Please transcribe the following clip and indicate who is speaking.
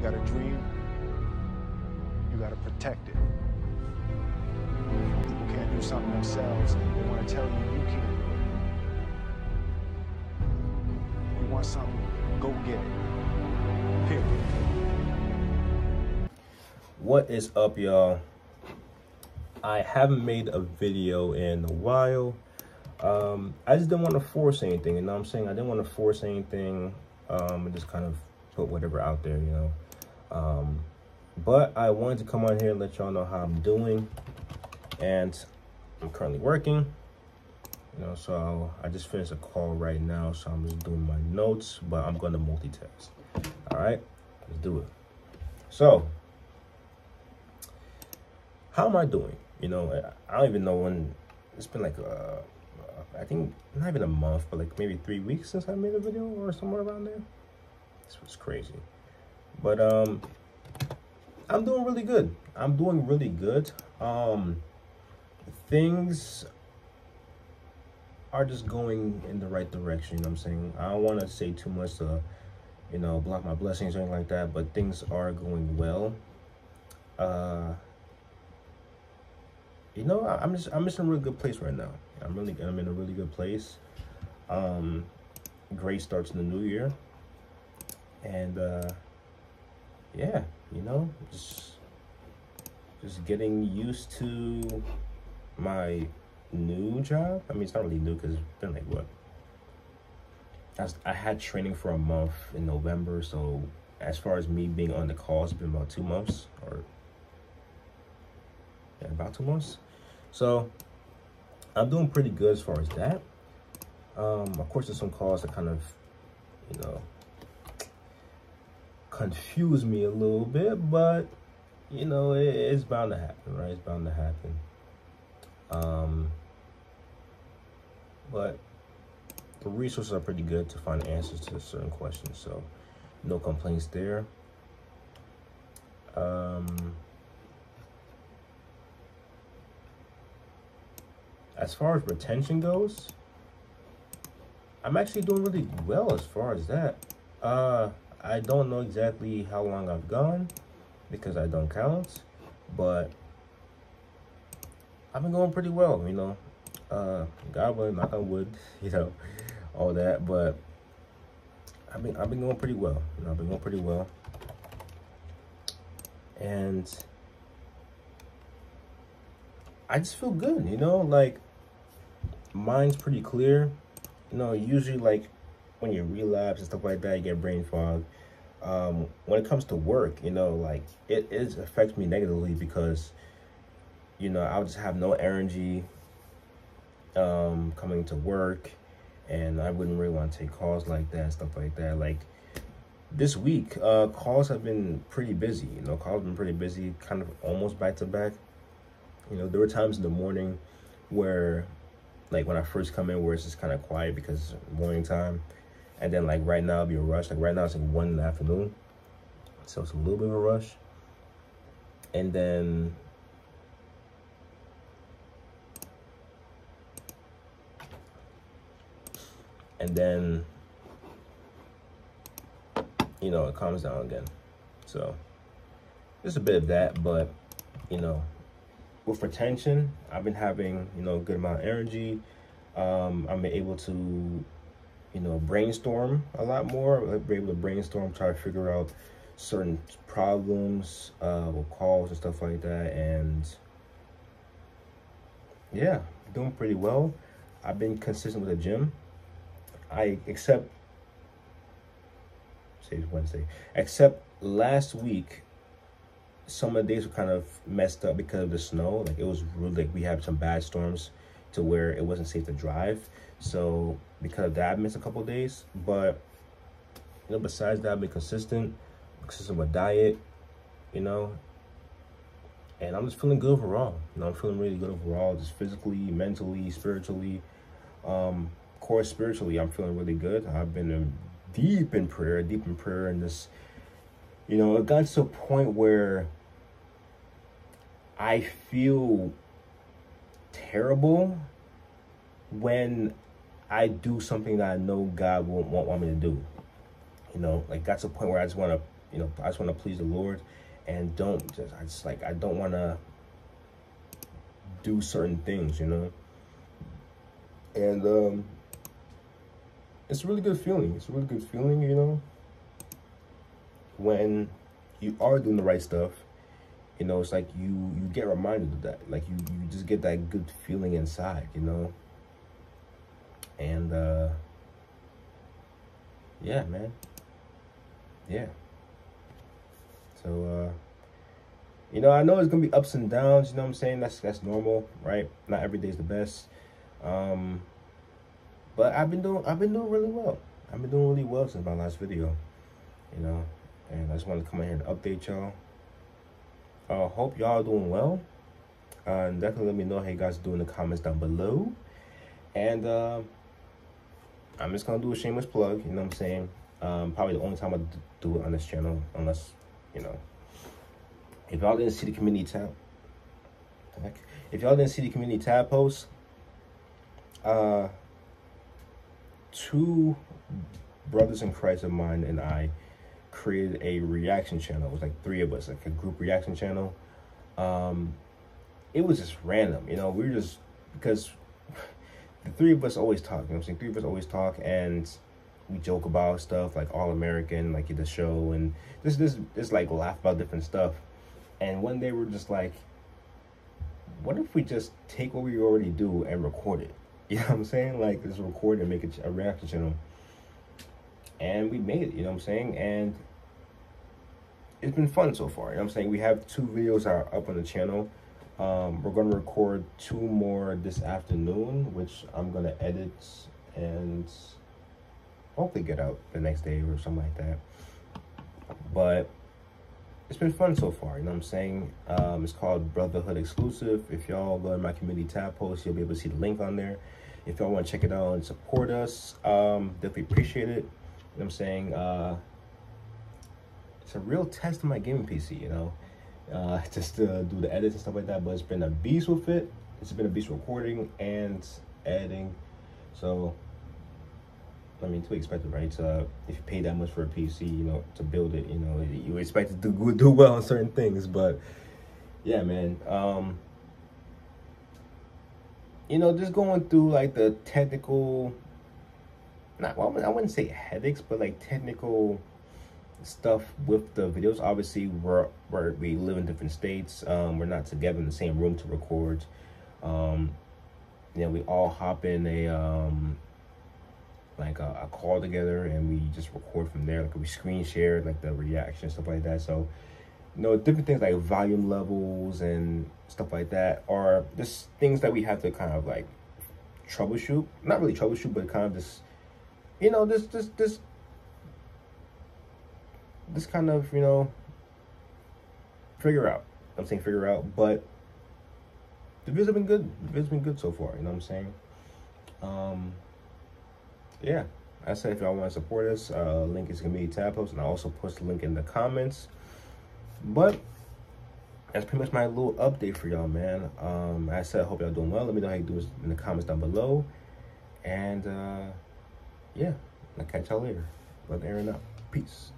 Speaker 1: You got a dream, you got to protect it. People can't do something themselves, they want to tell you you can't do it. You want something, go get it. Period.
Speaker 2: What is up, y'all? I haven't made a video in a while. Um, I just didn't want to force anything, you know what I'm saying? I didn't want to force anything um, and just kind of put whatever out there, you know? Um, but I wanted to come on here and let y'all know how I'm doing. And I'm currently working, you know, so I just finished a call right now, so I'm just doing my notes, but I'm going to multitask. All right, let's do it. So, how am I doing? You know, I don't even know when. It's been like, uh, I think not even a month, but like maybe three weeks since I made a video or somewhere around there. This was crazy, but um, I'm doing really good. I'm doing really good. Um, things are just going in the right direction. You know what I'm saying? I don't want to say too much to, you know, block my blessings or anything like that, but things are going well. Uh, you know, I, I'm just I'm just in a really good place right now. I'm really I'm in a really good place. Um, great starts in the new year, and uh, yeah, you know, just just getting used to my new job. I mean, it's not really new because it's been like what. I, I had training for a month in November, so as far as me being on the call, it's been about two months or yeah, about two months. So I'm doing pretty good as far as that. Um, of course, there's some calls that kind of, you know, confuse me a little bit, but you know, it, it's bound to happen, right? It's bound to happen. Um, but the resources are pretty good to find answers to certain questions, so no complaints there. Um, as far as retention goes, I'm actually doing really well as far as that. Uh, I don't know exactly how long I've gone because I don't count, but I've been going pretty well, you know. Uh, God willing, knock on wood, you know, all that, but I've been I've been going pretty well. You know, I've been going pretty well, and I just feel good, you know, like mind's pretty clear. You know, usually like when you relapse and stuff like that, you get brain fog. Um, when it comes to work, you know, like it, it affects me negatively because, you know, I'll just have no energy um, coming to work and I wouldn't really want to take calls like that, stuff like that. Like this week, uh, calls have been pretty busy, you know, calls have been pretty busy, kind of almost back to back. You know, there were times in the morning where like when I first come in where it's just kind of quiet because morning time. And then like right now it'll be a rush. Like right now it's like one in the afternoon. So it's a little bit of a rush. And then and then you know it calms down again. So just a bit of that, but you know, with retention, I've been having, you know, a good amount of energy. Um, I'm able to, you know, brainstorm a lot more. I've able to brainstorm, try to figure out certain problems uh, with calls and stuff like that. And yeah, doing pretty well. I've been consistent with the gym. I except say Wednesday, except last week some of the days were kind of messed up because of the snow. Like it was really like we had some bad storms to where it wasn't safe to drive. So because of that, I missed a couple days. But you know, besides that, I've been consistent, consistent with diet, you know. And I'm just feeling good overall. You know, I'm feeling really good overall, just physically, mentally, spiritually. Um, of course, spiritually, I'm feeling really good. I've been in, deep in prayer, deep in prayer, and this, you know, it got to a point where I feel terrible when I do something that I know God won't want, want me to do. You know, like that's a point where I just want to you know, I just want to please the Lord, and don't just I just like I don't want to do certain things, you know. And um, it's a really good feeling. It's a really good feeling, you know, when you are doing the right stuff. You know, it's like you you get reminded of that. Like you you just get that good feeling inside, you know. And uh yeah, man. Yeah. So uh you know, I know it's gonna be ups and downs, you know what I'm saying? That's that's normal, right? Not every day's the best. Um but I've been doing I've been doing really well. I've been doing really well since my last video. You know, and I just wanted to come in here and update y'all. Uh hope y'all doing well. Uh, and definitely let me know how you guys do in the comments down below. And uh, I'm just gonna do a shameless plug, you know what I'm saying? Um, probably the only time I do it on this channel, unless, you know, if y'all didn't see the community tab, if y'all didn't see the community tab post, uh, two brothers in Christ of mine and I created a reaction channel. It was like three of us, like a group reaction channel. Um, it was just random, you know. We were just because the three of us always talk. You know, I'm saying three of us always talk, and we joke about stuff like All American, like the show, and just this just like laugh about different stuff. And one day we're just like, what if we just take what we already do and record it? You know what I'm saying? Like just record and make it a reaction channel. And we made it. You know what I'm saying? And it's been fun so far. You know what I'm saying? We have two videos are up on the channel. Um, we're going to record two more this afternoon, which I'm going to edit and hopefully get out the next day or something like that. But it's been fun so far, you know what I'm saying? Um, it's called Brotherhood Exclusive. If y'all go in my community tab post, you'll be able to see the link on there. If y'all want to check it out and support us, um, definitely appreciate it. Know I'm saying? Uh, it's a real test of my gaming PC, you know? uh, just to do the edits and stuff like that. But it's been a beast with it. It's been a beast recording and editing. So, I mean, to be expected, right? So, if you pay that much for a PC, you know, to build it, you know, you expect it to do, do well on certain things. But, yeah, man. Um, you know, just going through like the technical, not well, I wouldn't say headaches, but like technical stuff with the videos. Obviously, we're, we're we live in different states. Um, we're not together in the same room to record. Um, you know, we all hop in a um, like a, a, call together, and we just record from there. Like we screen share, like the reaction stuff like that. So, you know, different things like volume levels and stuff like that are just things that we have to kind of like troubleshoot. Not really troubleshoot, but kind of just, you know, this this this this kind of, you know, figure out. I'm saying figure out, but the videos have been good. The have been good so far, you know what I'm saying? Um, yeah, I said if y'all want to support us, uh, link is to be tab post, and I also post the link in the comments. But that's pretty much my little update for y'all, man. Um, I said, I hope y'all doing well. Let me know how you do in the comments down below. And, uh, yeah, I'll catch y'all later. Love Aaron up. Peace.